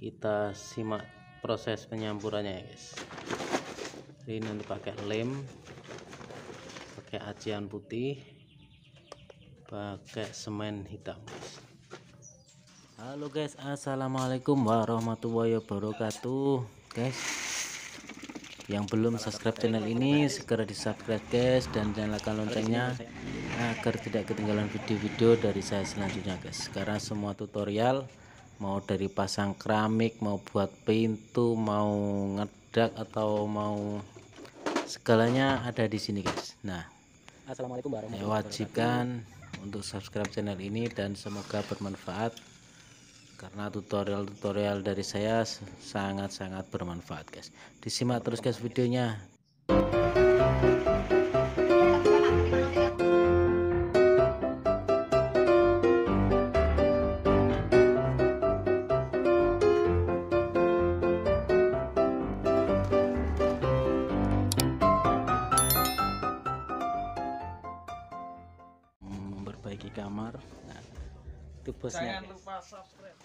kita simak proses penyampurannya ya guys. Ini nanti pakai lem pakai acian putih pakai semen hitam guys. Halo guys. Assalamualaikum warahmatullahi wabarakatuh guys. Yang belum subscribe channel ini segera di subscribe guys dan nyalakan loncengnya agar tidak ketinggalan video-video dari saya selanjutnya guys. Karena semua tutorial mau dari pasang keramik mau buat pintu mau ngedak atau mau segalanya ada di sini guys. Nah Assalamualaikum warahmatullahi wajibkan untuk subscribe channel ini dan semoga bermanfaat karena tutorial-tutorial dari saya sangat-sangat bermanfaat guys. Disimak terus guys videonya kamar nah, itu bosnya guys. lupa subscribe.